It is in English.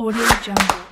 Audio Jungle.